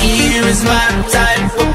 Here is my type